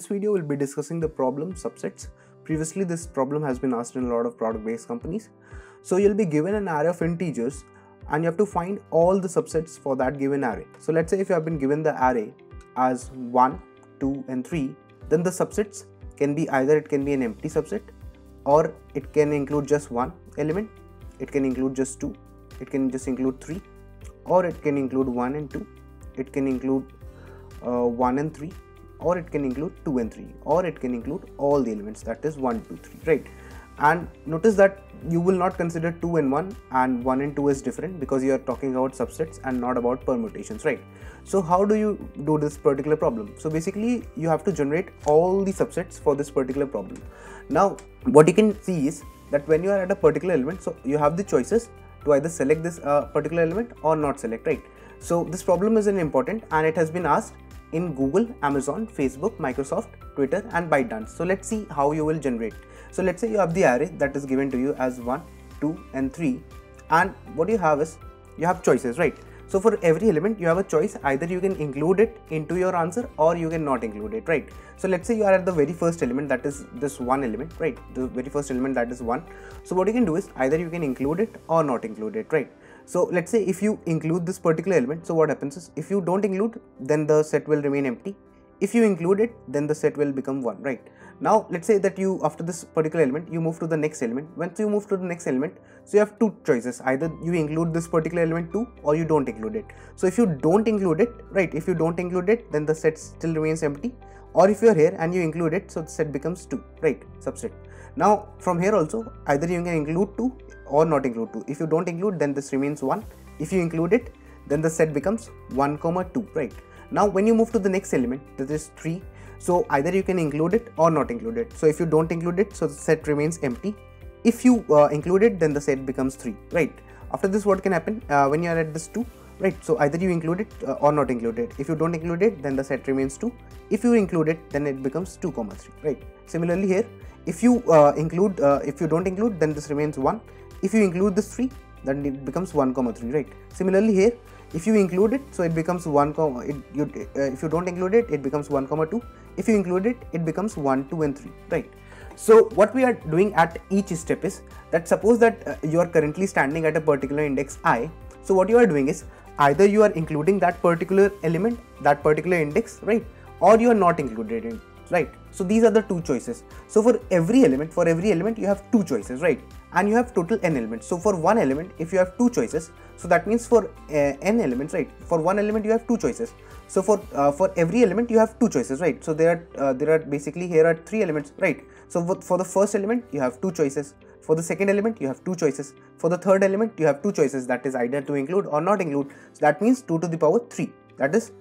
This video, we'll be discussing the problem subsets. Previously, this problem has been asked in a lot of product-based companies. So you'll be given an array of integers and you have to find all the subsets for that given array. So let's say if you have been given the array as 1, 2 and 3, then the subsets can be either it can be an empty subset or it can include just one element, it can include just two, it can just include three or it can include 1 and 2, it can include uh, 1 and 3 or it can include 2 and 3 or it can include all the elements. That is 1 2 3 right? And notice that you will not consider 2 and 1 and 1 and 2 is different because you are talking about subsets and not about permutations right? So how do you do this particular problem? So basically you have to generate all the subsets for this particular problem. Now what you can see is that when you are at a particular element so you have the choices to either select this uh, particular element or not select right? So this problem is an important and it has been asked in Google, Amazon, Facebook, Microsoft, Twitter and ByteDance. So let's see how you will generate. So let's say you have the array that is given to you as 1, 2 and 3 and what you have is you have choices right. So for every element you have a choice either you can include it into your answer or you can not include it right. So let's say you are at the very first element that is this one element right the very first element that is 1. So what you can do is either you can include it or not include it right. So let's say if you include this particular element, so what happens is if you don't include, then the set will remain empty. If you include it, then the set will become 1, right? Now let's say that you after this particular element, you move to the next element. Once you move to the next element, so you have two choices. Either you include this particular element too or you don't include it. So if you don't include it, right, if you don't include it, then the set still remains empty. Or if you are here and you include it, so the set becomes 2, right, subset. Now from here also, either you can include 2 or not include 2 if you don't include then this remains 1 if you include it then the set becomes 1 comma 2 right? Now when you move to the next element that is 3 so either you can include it or not include it. So if you don't include it so the set remains empty. If you uh, include it then the set becomes 3 right? After this what can happen uh, when you are at this 2 right? So either you include it uh, or not include it. If you don't include it then the set remains 2 if you include it then it becomes 2 comma 3 right? Similarly here if you uh, include uh, if you don't include then this remains 1 if you include this 3 then it becomes 1 comma 3 right? Similarly here if you include it so it becomes 1 comma it, you, uh, if you don't include it it becomes 1 comma 2 if you include it it becomes 1 2 and 3 right? So what we are doing at each step is that suppose that uh, you are currently standing at a particular index i. So what you are doing is either you are including that particular element that particular index right? Or you are not included in right? So these are the two choices. So for every element for every element you have two choices right and you have total n elements. So for one element if you have two choices so that means for uh, n elements right? For one element you have two choices. So for uh, for every element you have two choices right? So there are uh, there are basically here are three elements right? So for, the first element you have two choices. For the second element you have two choices. For the third element you have two choices. That is either to include or not include. So that means 2 to the power 3 that is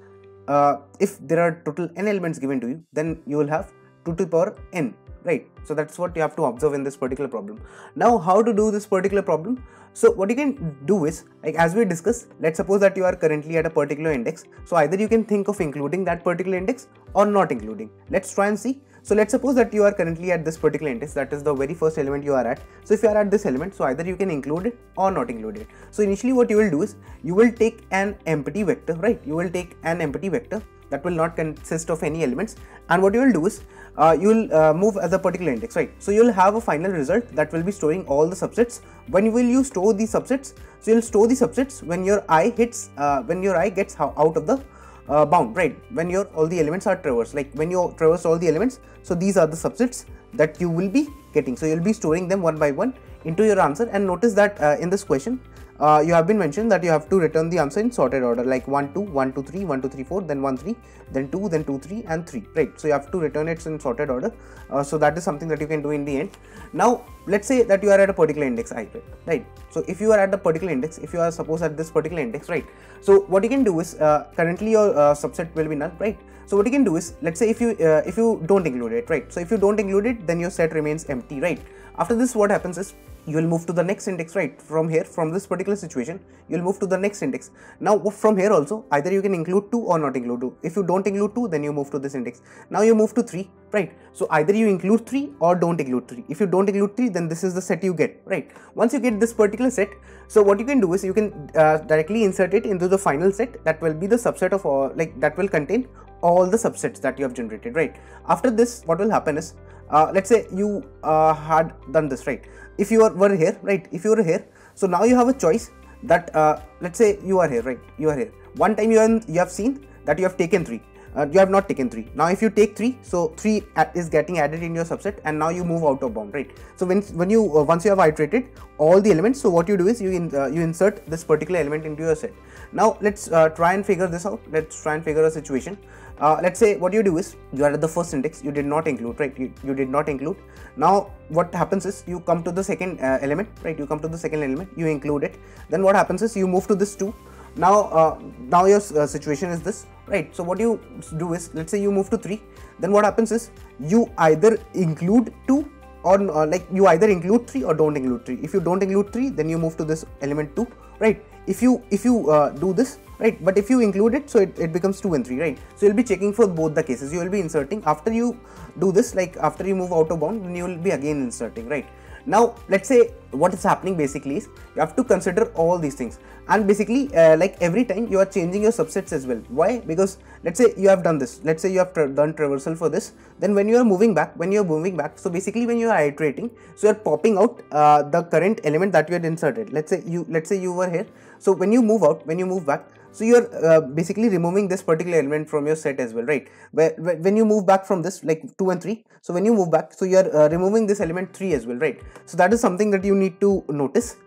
uh, if there are total n elements given to you then you will have 2 to the power n right. So that's what you have to observe in this particular problem. Now how to do this particular problem? So what you can do is like as we discussed let's suppose that you are currently at a particular index. So either you can think of including that particular index or not including. Let's try and see. So let's suppose that you are currently at this particular index. That is the very first element you are at. So if you are at this element so either you can include it or not include it. So initially what you will do is you will take an empty vector right? You will take an empty vector that will not consist of any elements. And what you will do is uh, you will uh, move as a particular index right? So you will have a final result that will be storing all the subsets. When will you store the subsets? So you'll store the subsets when your i hits uh, when your i gets out of the uh, bound right? When your all the elements are traversed like when you traverse all the elements. So these are the subsets that you will be getting. So you'll be storing them one by one into your answer. And notice that uh, in this question uh, you have been mentioned that you have to return the answer in sorted order like 1 2 1 2 3 1 2 3 4 then 1 3 then 2 then 2 3 and 3 right? So you have to return it in sorted order. Uh, so that is something that you can do in the end. Now let's say that you are at a particular index i right? So if you are at the particular index if you are suppose at this particular index right? So what you can do is uh, currently your uh, subset will be null right? So what you can do is let's say if you uh, if you don't include it right? So if you don't include it then your set remains empty right after this what happens is you will move to the next index right? From here from this particular situation you will move to the next index. Now from here also either you can include 2 or not include 2 if you don't include 2 then you move to this index. Now you move to 3 right? So either you include 3 or don't include 3 if you don't include 3 then this is the set you get right? Once you get this particular set so what you can do is you can uh, directly insert it into the final set that will be the subset of all like that will contain all the subsets that you have generated right? After this what will happen is uh, let's say you uh, had done this right? If you are, were here right? If you were here so now you have a choice that uh, let's say you are here right? You are here. One time you, you have seen that you have taken 3 uh, you have not taken 3 now if you take 3 so 3 is getting added in your subset and now you move out of bound right? So when when you uh, once you have iterated all the elements so what you do is you in, uh, you insert this particular element into your set. Now let's try and figure this out. Let's try and figure a situation uh, let's say what you do is you are at the first index you did not include right? You, you did not include. Now what happens is you come to the second uh, element right? You come to the second element you include it. Then what happens is you move to this 2 now uh, now your uh, situation is this right? So what you do is let's say you move to 3 then what happens is you either include 2 or uh, like you either include 3 or don't include 3 if you don't include 3 then you move to this element 2 right? If you if you uh, do this right? But if you include it so it, it becomes 2 and 3 right? So you'll be checking for both the cases. You will be inserting after you do this like after you move out of bound then you will be again inserting right? Now let's say what is happening basically is you have to consider all these things. And basically uh, like every time you are changing your subsets as well. Why? Because let's say you have done this. Let's say you have tra done traversal for this. Then when you are moving back when you are moving back so basically when you are iterating so you are popping out uh, the current element that you had inserted. Let's say you let's say you were here. So when you move out when you move back so you're uh, basically removing this particular element from your set as well right? Where, when you move back from this like 2 and 3 so when you move back so you're uh, removing this element 3 as well right? So that is something that you need to notice.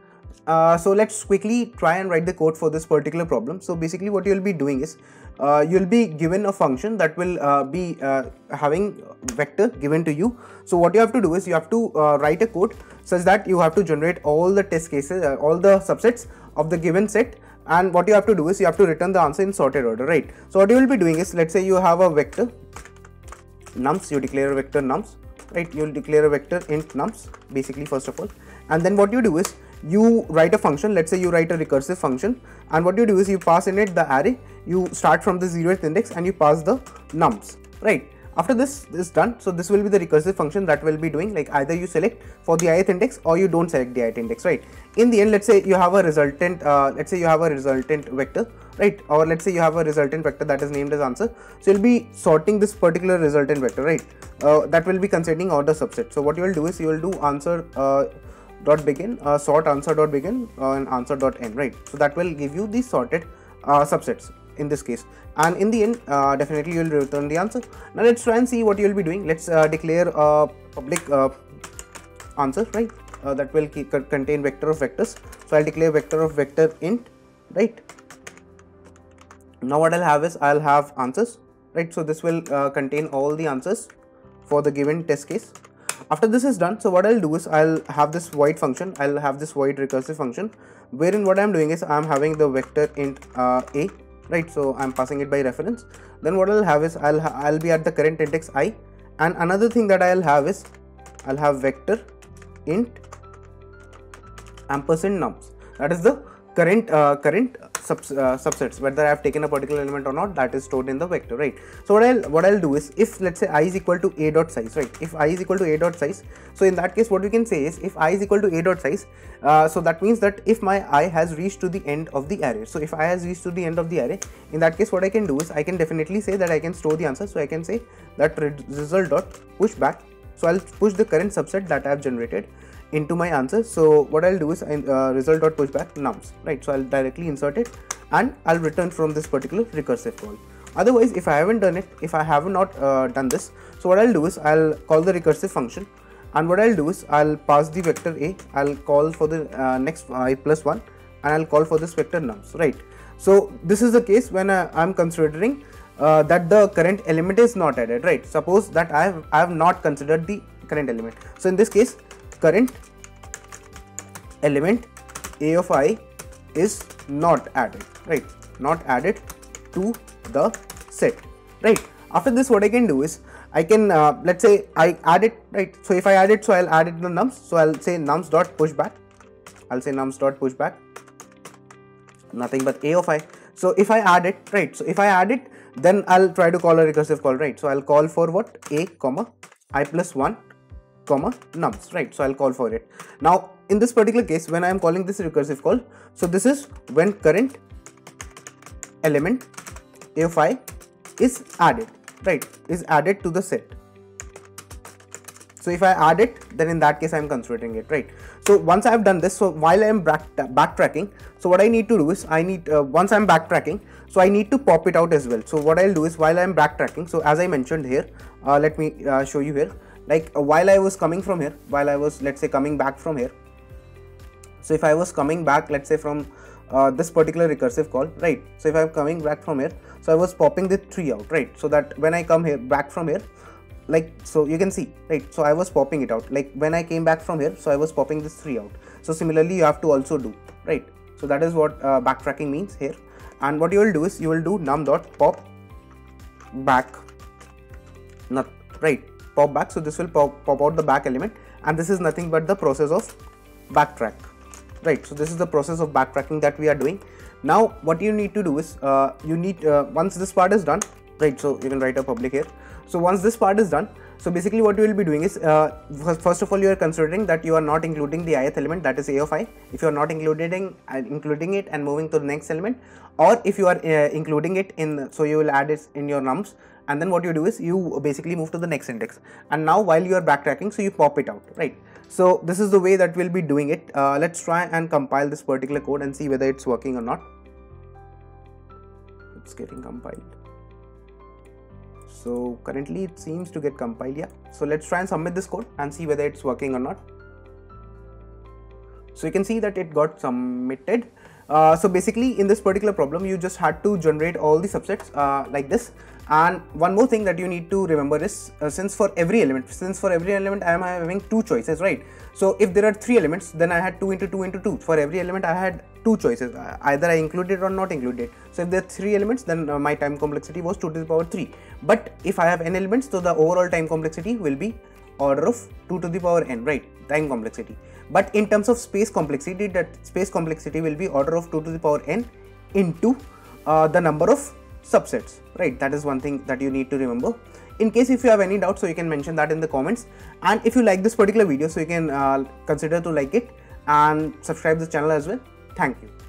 Uh, so let's quickly try and write the code for this particular problem. So basically what you'll be doing is uh, you'll be given a function that will uh, be uh, having vector given to you. So what you have to do is you have to write a code such that you have to generate all the test cases all the subsets of the given set and what you have to do is you have to return the answer in sorted order right? So what you will be doing is let's say you have a vector nums you declare a vector nums right? You will declare a vector int nums basically first of all. And then what you do is you write a function let's say you write a recursive function and what you do is you pass in it the array you start from the zeroth index and you pass the nums right after this is done, so this will be the recursive function that will be doing like either you select for the ith index or you don't select the ith index, right? In the end, let's say you have a resultant, uh, let's say you have a resultant vector, right? Or let's say you have a resultant vector that is named as answer. So you'll be sorting this particular resultant vector, right? Uh, that will be considering order subset. So what you will do is you will do answer uh, dot begin, uh, sort answer dot begin uh, and answer dot end, right? So that will give you the sorted uh, subsets in this case. And in the end uh, definitely you will return the answer. Now let's try and see what you will be doing. Let's uh, declare a public uh, answer right? Uh, that will keep, contain vector of vectors. So i'll declare vector of vector int right? Now what i'll have is i'll have answers right? So this will uh, contain all the answers for the given test case. After this is done so what i'll do is i'll have this void function. I'll have this void recursive function wherein what i'm doing is i'm having the vector int uh, a right so i'm passing it by reference. Then what i'll have is i'll i'll be at the current index i. And another thing that i'll have is i'll have vector int ampersand nums. That is the current uh, current uh, subsets whether I have taken a particular element or not that is stored in the vector right? So what I'll what I'll do is if let's say i is equal to a dot size right? If i is equal to a dot size so in that case what we can say is if i is equal to a dot size uh, so that means that if my i has reached to the end of the array so if i has reached to the end of the array in that case what I can do is I can definitely say that I can store the answer. So I can say that result dot push back so I'll push the current subset that I have generated into my answer. So what I'll do is uh, result dot pushback nums right? So I'll directly insert it and I'll return from this particular recursive call. Otherwise if I haven't done it if I have not uh, done this so what I'll do is I'll call the recursive function and what I'll do is I'll pass the vector a I'll call for the uh, next i plus 1 and I'll call for this vector nums right? So this is the case when I, am considering uh, that the current element is not added right? Suppose that I have, I have not considered the current element. So in this case current element a of i is not added right? Not added to the set right? After this what i can do is i can uh, let's say i add it right? So if i add it so i'll add it in the nums. So i'll say nums dot pushback. I'll say nums dot pushback. Nothing but a of i. So if i add it right? So if i add it then i'll try to call a recursive call right? So i'll call for what? A comma i plus 1 comma nums right? So i'll call for it. Now in this particular case when i am calling this recursive call. So this is when current element a of i is added right? Is added to the set. So if I add it then in that case I'm considering it right? So once I've done this so while I'm back backtracking so what I need to do is I need uh, once I'm backtracking so I need to pop it out as well. So what I'll do is while I'm backtracking so as I mentioned here uh, let me uh, show you here like uh, while I was coming from here while I was let's say coming back from here so if I was coming back let's say from uh, this particular recursive call right so if I'm coming back from here so I was popping the 3 out right so that when I come here back from here like so you can see right so I was popping it out. Like when I came back from here so I was popping this 3 out. So similarly you have to also do right so that is what uh, backtracking means here. And what you will do is you will do num dot pop back not right pop back. So this will pop, pop out the back element. And this is nothing but the process of backtrack. Right. So this is the process of backtracking that we are doing. Now what you need to do is uh, you need uh, once this part is done right. So you can write a public here. So once this part is done so basically what you will be doing is uh, first of all you are considering that you are not including the ith element that is a of i. If you are not including uh, including it and moving to the next element or if you are uh, including it in so you will add it in your nums and then what you do is you basically move to the next index. And now while you are backtracking so you pop it out right? So this is the way that we'll be doing it. Uh, let's try and compile this particular code and see whether it's working or not. It's getting compiled. So currently it seems to get compiled yeah. So let's try and submit this code and see whether it's working or not. So you can see that it got submitted uh, so basically in this particular problem you just had to generate all the subsets uh, like this. And one more thing that you need to remember is uh, since for every element since for every element I am having two choices right? So if there are three elements then I had 2 into 2 into 2 for every element I had two choices uh, either I included or not included. So if there are three elements then uh, my time complexity was 2 to the power 3 but if I have n elements so the overall time complexity will be order of 2 to the power n right? Time complexity. But in terms of space complexity that space complexity will be order of 2 to the power n into uh, the number of subsets right? That is one thing that you need to remember. In case if you have any doubts so you can mention that in the comments. And if you like this particular video so you can uh, consider to like it and subscribe the channel as well. Thank you